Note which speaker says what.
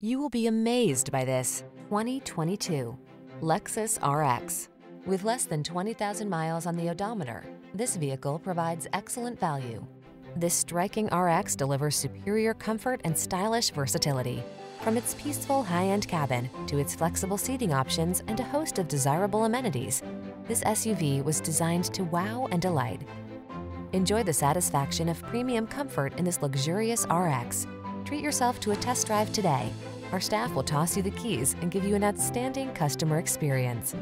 Speaker 1: You will be amazed by this 2022 Lexus RX. With less than 20,000 miles on the odometer, this vehicle provides excellent value. This striking RX delivers superior comfort and stylish versatility. From its peaceful high-end cabin to its flexible seating options and a host of desirable amenities, this SUV was designed to wow and delight. Enjoy the satisfaction of premium comfort in this luxurious RX. Treat yourself to a test drive today. Our staff will toss you the keys and give you an outstanding customer experience.